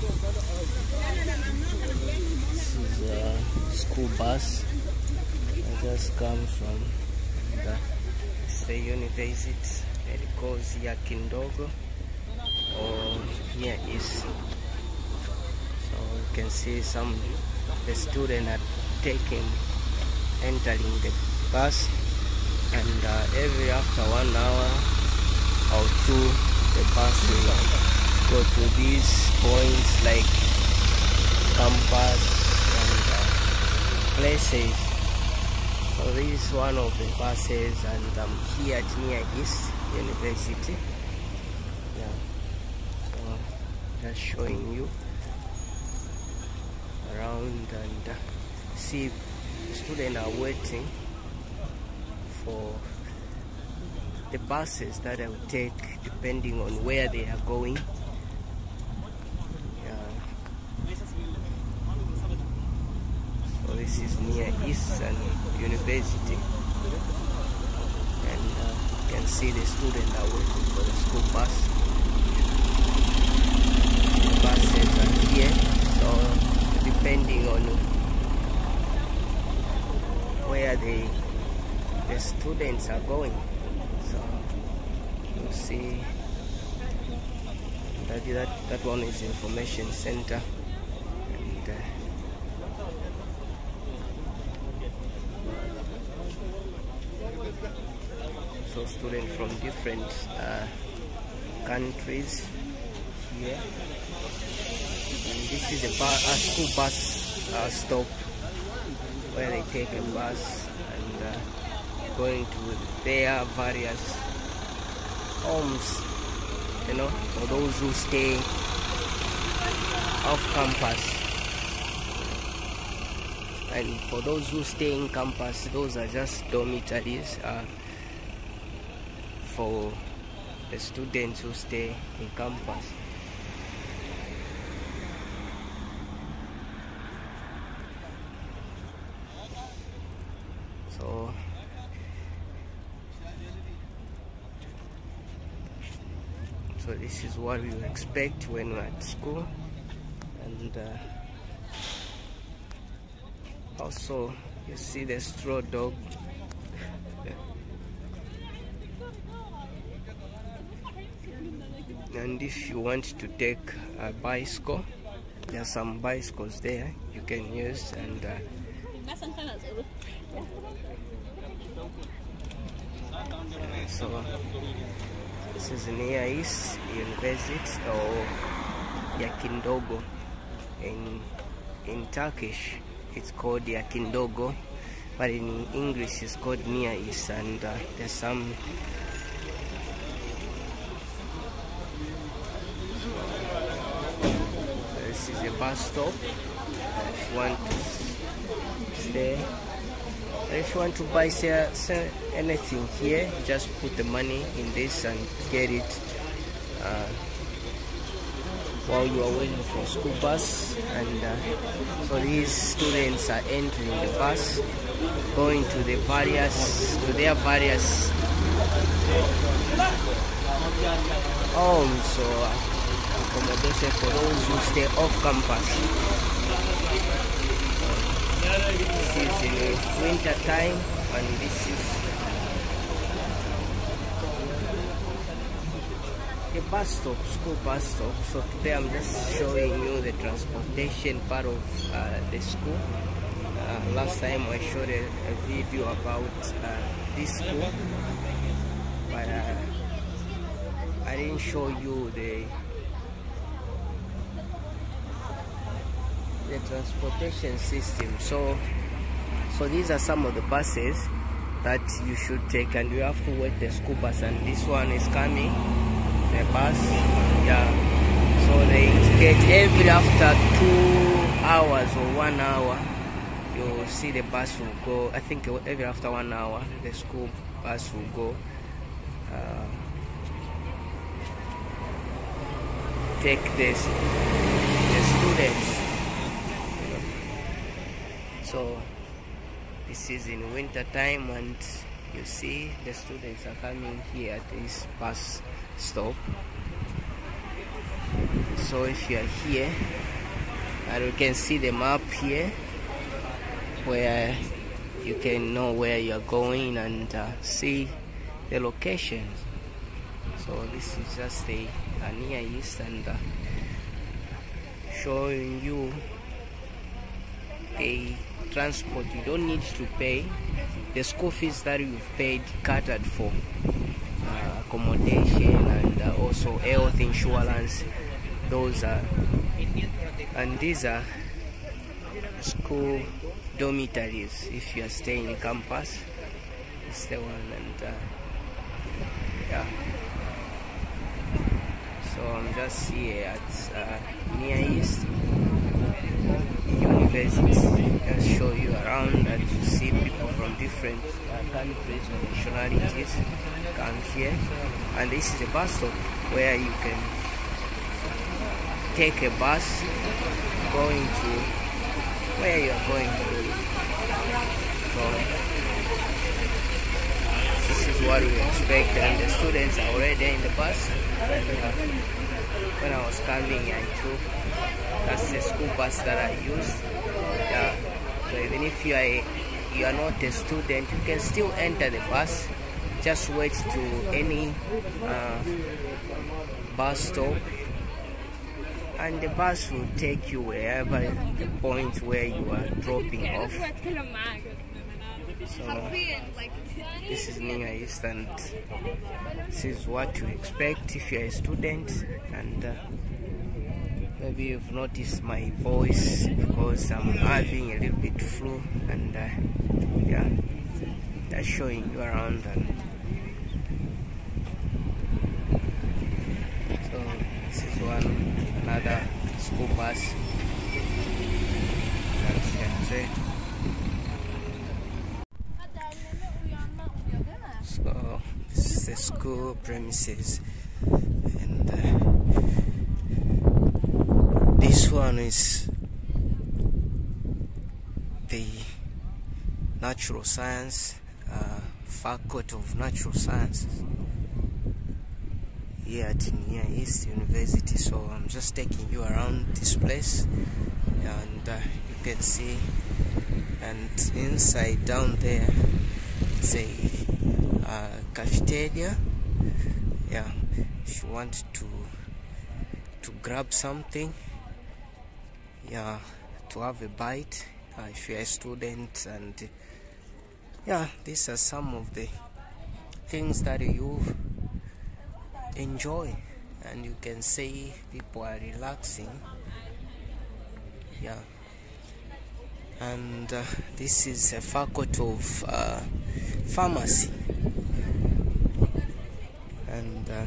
This is a school bus. I just come from the State University. It goes Yakindogo or near East. So you can see some the students are taking entering the bus and uh, every after one hour or two the bus will go to these points like campus and uh, places. So this is one of the buses and I'm here at near University. Yeah. So just showing you around and uh, see students are waiting for the buses that I will take depending on where they are going. Yeah. So this is near Eastern University and uh, you can see the students are waiting for the school bus. The buses are here so depending on where they the students are going. So you see that that, that one is information center and uh, so from different uh, countries here and this is a, a school bus uh, stop where they take a bus and uh, going to their various homes, you know, for those who stay off campus. And for those who stay in campus, those are just dormitories uh, for the students who stay in campus. So so this is what you expect when we're at school and uh, also you see the straw dog and if you want to take a bicycle there are some bicycles there you can use and uh, so this is near East University or Yakindogo in in Turkish. It's called Yakindogo but in English it's called Near East and uh, there's some bus stop. If you want to stay if you want to buy anything here just put the money in this and get it uh, while you are waiting for school bus. And uh, so these students are entering the bus going to the various to their various homes or accommodation for those who stay off campus this is in winter time and this is a bus stop, school bus stop. So today I'm just showing you the transportation part of uh, the school. Uh, last time I showed a, a video about uh, this school, but uh, I didn't show you the the transportation system. So, so these are some of the buses that you should take, and you have to wait the school bus. And this one is coming, the bus. Yeah. So they indicate every after two hours or one hour, you'll see the bus will go. I think every after one hour, the school bus will go. Uh, take this the students so this is in winter time and you see the students are coming here at this bus stop. So if you are here and you can see the map here where you can know where you are going and uh, see the location. So this is just a, a near east and uh, showing you the transport you don't need to pay. The school fees that you've paid catered for uh, accommodation and uh, also health insurance those are and these are school dormitories. If you are staying in campus it's the one and uh, yeah. So i'm just here at uh, near east university just show you around and you see people from different uh, countries and nationalities come here. And this is a bus stop where you can take a bus going to where you are going to so this is what we expect and the students are already in the bus. When I was coming I took that's the school bus that I used even if you are you are not a student you can still enter the bus. Just wait to any uh, bus stop. And the bus will take you wherever the point where you are dropping off. So this is Ninga East and this is what to expect if you're a student. And uh, maybe you've noticed my voice because I'm having a little bit flu and uh, yeah that's showing you around and so this is one another school bus. Can see so this is the school premises and uh, this one is the natural science uh, faculty of natural sciences here at near East University. So I'm just taking you around this place and uh, you can see and inside down there it's a uh, cafeteria. Yeah if you want to to grab something yeah to have a bite uh, if you're a student and yeah these are some of the things that you enjoy and you can see people are relaxing. Yeah. And uh, this is a faculty of uh, pharmacy. And uh,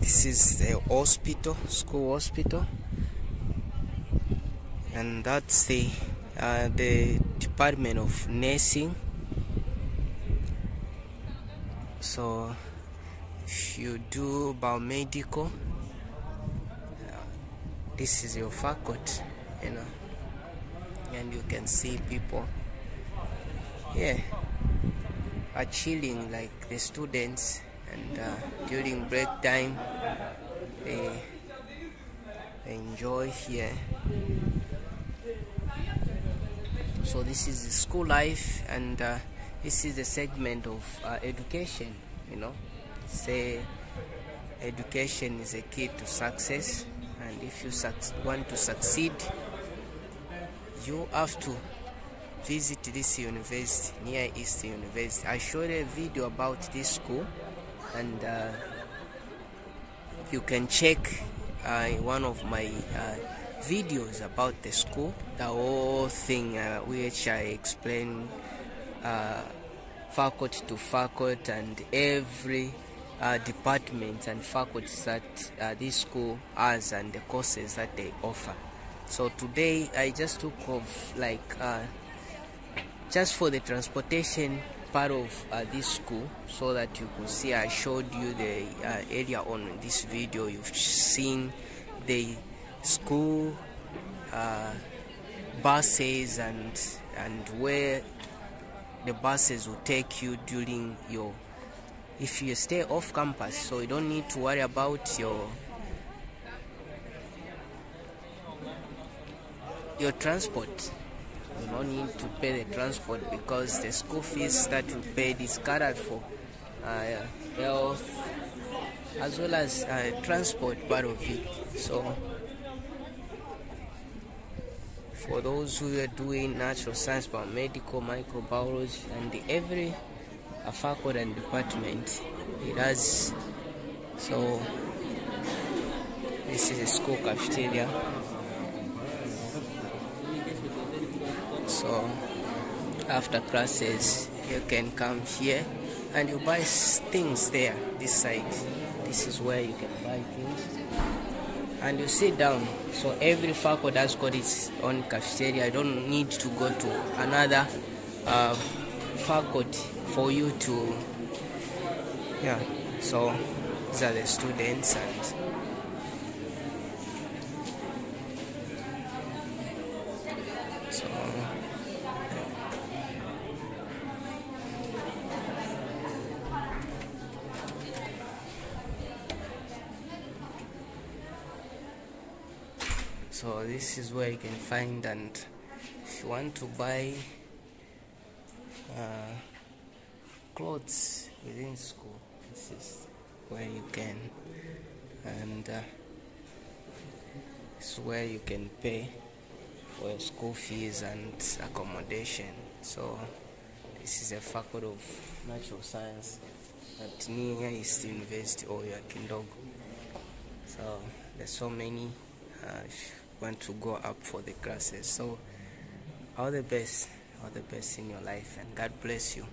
this is the hospital school hospital and that's the uh, the department of nursing. So if you do biomedical this is your faculty you know. And you can see people yeah are chilling like the students. And uh, during break time they, they enjoy here so this is school life and uh, this is the segment of uh, education you know. Say education is a key to success and if you want to succeed you have to visit this university near east university. I showed a video about this school and uh, you can check uh, one of my uh, videos about the school the whole thing uh, which i explain uh, faculty to faculty and every uh, departments and faculties that uh, this school has and the courses that they offer. So today i just took off like uh, just for the transportation part of uh, this school so that you could see i showed you the uh, area on this video. You've seen the school, uh, buses, and and where the buses will take you during your if you stay off campus so you don't need to worry about your your transport. You don't need to pay the transport because the school fees that you pay is covered for uh, health as well as uh, transport part of it. So for those who are doing natural science biomedical microbiology and every faculty and department it has so this is a school cafeteria. So after classes you can come here and you buy things there this side. This is where you can buy things and you sit down. So every faculty has got its own cafeteria. I don't need to go to another uh, faculty for you to yeah. So these are the students and so so this is where you can find and if you want to buy uh, clothes within school this is where you can. And uh, is where you can pay for your school fees and accommodation. So this is a faculty of natural science at Near East University or Kindogo so there's so many uh, want to go up for the classes. So all the best all the best in your life and God bless you